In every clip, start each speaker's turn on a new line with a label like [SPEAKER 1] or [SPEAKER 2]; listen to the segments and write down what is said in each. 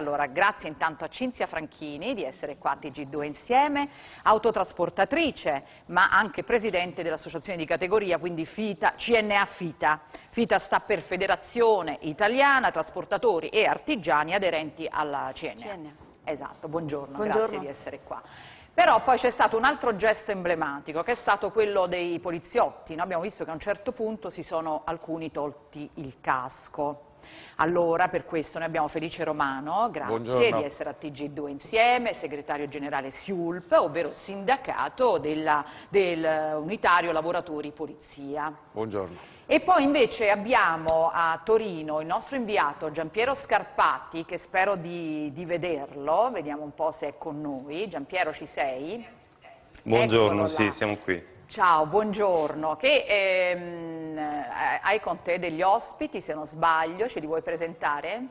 [SPEAKER 1] Allora, grazie intanto a Cinzia Franchini di essere qua a TG2 insieme, autotrasportatrice, ma anche presidente dell'associazione di categoria, quindi FITA, CNA FITA. FITA sta per Federazione Italiana Trasportatori e Artigiani aderenti alla CNA.
[SPEAKER 2] CNA.
[SPEAKER 1] Esatto, buongiorno,
[SPEAKER 2] Buongiorno.
[SPEAKER 1] grazie di essere qua. Però poi c'è stato un altro gesto emblematico che è stato quello dei poliziotti. Noi abbiamo visto che a un certo punto si sono alcuni tolti il casco. Allora, per questo noi abbiamo Felice Romano, grazie
[SPEAKER 3] Buongiorno.
[SPEAKER 1] di essere a TG2 insieme, segretario generale SIULP, ovvero sindacato della- del Unitario Lavoratori Polizia.
[SPEAKER 3] Buongiorno.
[SPEAKER 1] E poi invece abbiamo a Torino il nostro inviato Giampiero Scarpati, che spero di, di vederlo, vediamo un po' se è con noi. Giampiero ci sei?
[SPEAKER 4] Buongiorno,
[SPEAKER 1] Eccolo
[SPEAKER 4] sì,
[SPEAKER 1] là.
[SPEAKER 4] siamo qui.
[SPEAKER 1] Ciao, buongiorno. Che ehm, eh, hai con te degli ospiti, se non sbaglio, ce li vuoi presentare?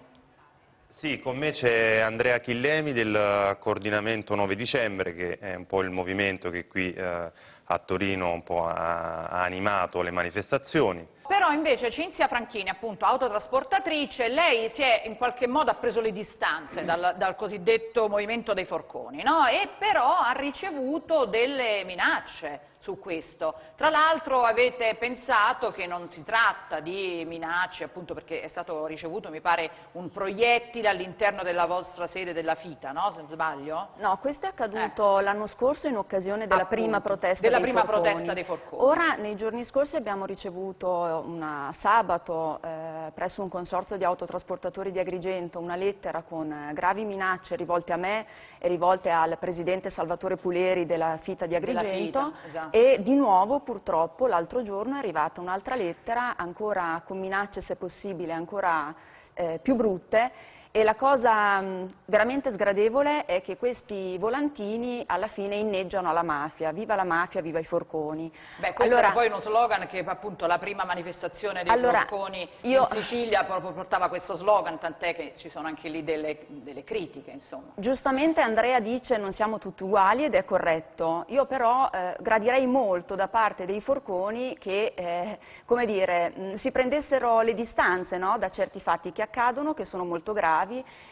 [SPEAKER 4] Sì, con me c'è Andrea Chillemi del coordinamento 9 dicembre, che è un po' il movimento che qui eh, a Torino un po' ha, ha animato le manifestazioni.
[SPEAKER 1] Però invece Cinzia Franchini, appunto autotrasportatrice, lei si è in qualche modo ha preso le distanze dal, dal cosiddetto movimento dei forconi, no? E però ha ricevuto delle minacce su questo. Tra l'altro avete pensato che non si tratta di minacce, appunto perché è stato ricevuto, mi pare, un proiettile all'interno della vostra sede della FITA, no? Se non sbaglio?
[SPEAKER 2] No, questo è accaduto l'anno scorso in occasione della
[SPEAKER 1] Eh. Appunto,
[SPEAKER 2] prima protesta
[SPEAKER 1] della
[SPEAKER 2] dei
[SPEAKER 1] prima protesta dei forconi.
[SPEAKER 2] Ora, nei giorni scorsi abbiamo ricevuto una, sabato eh, presso un consorzio di autotrasportatori di Agrigento una lettera con eh, gravi minacce rivolte a me e rivolte al presidente Salvatore Puleri della FITA di Agrigento
[SPEAKER 1] esatto.
[SPEAKER 2] E di nuovo purtroppo l'altro giorno è arrivata un'altra lettera ancora con minacce se possibile ancora eh, più brutte e la cosa mh, veramente sgradevole è che questi volantini alla fine inneggiano alla mafia, viva la mafia, viva i forconi.
[SPEAKER 1] Beh, questo era poi uno slogan che appunto la prima manifestazione dei
[SPEAKER 2] Allora,
[SPEAKER 1] forconi
[SPEAKER 2] io-
[SPEAKER 1] in Sicilia proprio portava questo slogan, tant'è che ci sono anche lì delle, delle critiche, insomma.
[SPEAKER 2] Giustamente Andrea dice non siamo tutti uguali ed è corretto, io però eh, gradirei molto da parte dei forconi che eh, come dire, mh, si prendessero le distanze no, da certi fatti che accadono, che sono molto gravi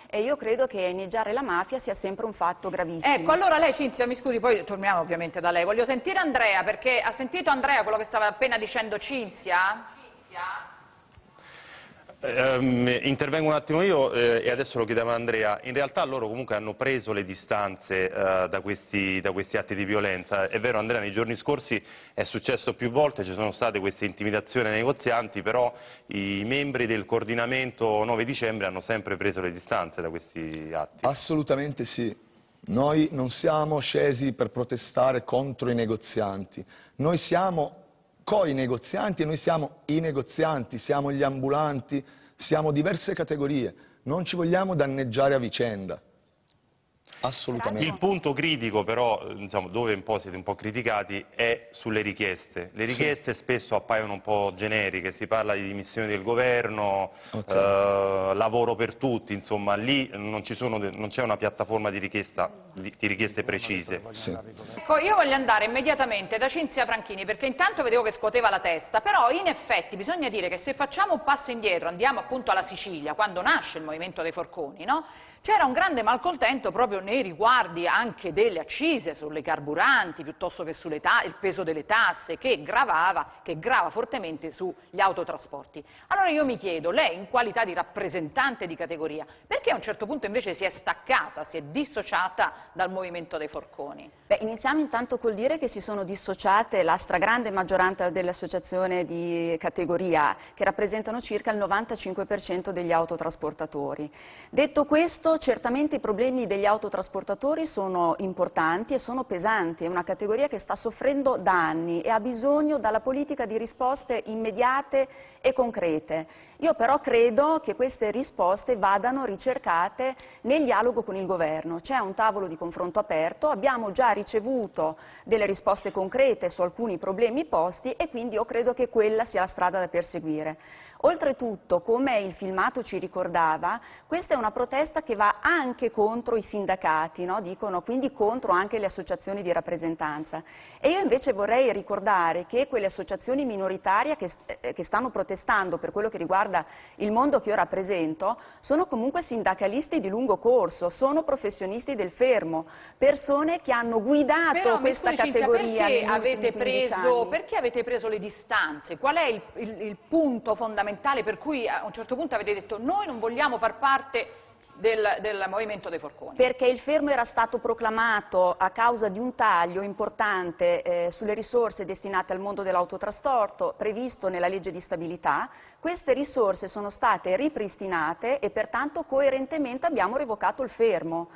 [SPEAKER 2] e io credo che inneggiare la mafia sia sempre un fatto gravissimo.
[SPEAKER 1] Ecco, allora lei Cinzia, mi scusi, poi torniamo ovviamente da lei, voglio sentire Andrea, perché ha sentito Andrea quello che stava appena dicendo Cinzia? Cinzia?
[SPEAKER 4] Ehm, intervengo un attimo io eh, e adesso lo chiediamo a Andrea. In realtà loro comunque hanno preso le distanze eh, da, questi, da questi atti di violenza. È vero Andrea, nei giorni scorsi è successo più volte, ci sono state queste intimidazioni ai negozianti, però i membri del coordinamento 9 dicembre hanno sempre preso le distanze da questi atti.
[SPEAKER 3] Assolutamente sì. Noi non siamo scesi per protestare contro i negozianti. Noi siamo coi negozianti e noi siamo i negozianti, siamo gli ambulanti, siamo diverse categorie. Non ci vogliamo danneggiare a vicenda. Assolutamente.
[SPEAKER 4] Il punto critico però, insomma, dove un po' siete un po' criticati, è sulle richieste. Le
[SPEAKER 3] Sì.
[SPEAKER 4] richieste spesso appaiono un po' generiche, si parla di dimissioni del governo,
[SPEAKER 3] Ok.
[SPEAKER 4] eh, lavoro per tutti, insomma lì non ci sono de- non c'è una piattaforma di, richiesta- di- di richieste precise.
[SPEAKER 3] Sì.
[SPEAKER 1] Ecco, io voglio andare immediatamente da Cinzia Franchini perché intanto vedevo che scuoteva la testa, però in effetti bisogna dire che se facciamo un passo indietro, andiamo appunto alla Sicilia, quando nasce il movimento dei forconi, no? c'era un grande malcontento proprio nei riguardi anche delle accise sulle carburanti piuttosto che il peso delle tasse che gravava, che grava fortemente sugli autotrasporti. Allora io mi chiedo, lei in qualità di rappresentante di categoria, perché a un certo punto invece si è staccata, si è dissociata dal movimento dei forconi?
[SPEAKER 2] Beh, iniziamo intanto col dire che si sono dissociate la stragrande maggioranza delle associazioni di categoria, che rappresentano circa il 95% degli autotrasportatori. Detto questo, certamente i problemi degli autotrasportatori sono importanti e sono pesanti, è una categoria che sta soffrendo da anni e ha bisogno dalla politica di risposte immediate e concrete. Io però credo che queste risposte vadano ricercate nel dialogo con il governo. C'è un tavolo di confronto aperto, abbiamo già ricevuto delle risposte concrete su alcuni problemi posti e quindi io credo che quella sia la strada da perseguire. Oltretutto, come il filmato ci ricordava, questa è una protesta che va anche contro i sindacati, no? dicono quindi contro anche le associazioni di rappresentanza. E io invece vorrei ricordare che quelle associazioni minoritarie che, eh, che stanno protestando per quello che riguarda il mondo che io rappresento, sono comunque sindacalisti di lungo corso, sono professionisti del fermo, persone che hanno guidato
[SPEAKER 1] Però,
[SPEAKER 2] questa
[SPEAKER 1] scusi,
[SPEAKER 2] categoria
[SPEAKER 1] perché avete, preso, perché avete preso le distanze? Qual è il, il, il punto fondamentale per cui a un certo punto avete detto noi non vogliamo far parte del, del, movimento dei forconi?
[SPEAKER 2] Perché il fermo era stato proclamato a causa di un taglio importante eh, sulle risorse destinate al mondo dell'autotrasporto previsto nella legge di stabilità. Queste risorse sono state ripristinate e pertanto coerentemente abbiamo revocato il fermo.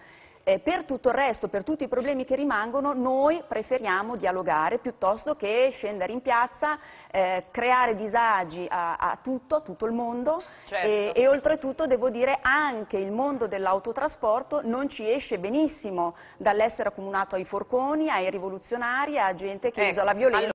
[SPEAKER 2] Eh, per tutto il resto, per tutti i problemi che rimangono, noi preferiamo dialogare piuttosto che scendere in piazza, eh, creare disagi a, a, tutto, a tutto il mondo
[SPEAKER 1] certo.
[SPEAKER 2] e, e, oltretutto devo dire anche il mondo dell'autotrasporto non ci esce benissimo dall'essere accomunato ai forconi, ai rivoluzionari, a gente che
[SPEAKER 1] ecco,
[SPEAKER 2] usa la violenza.